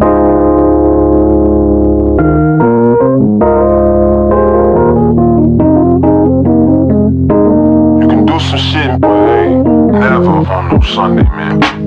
You can do some shit, but hey, never on no Sunday, man.